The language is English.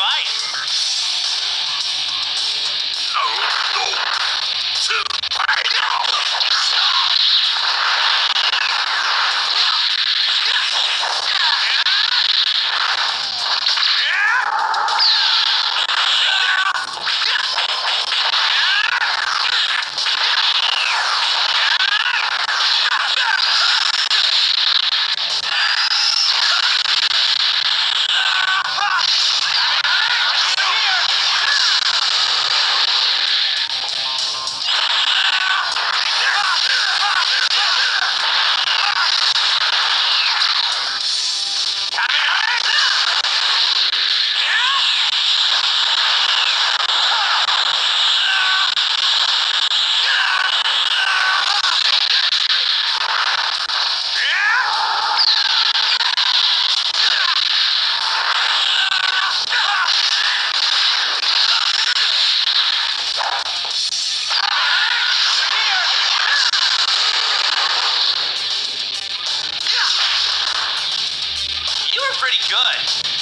Fight. You were pretty good.